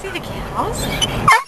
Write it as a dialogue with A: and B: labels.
A: See the cows?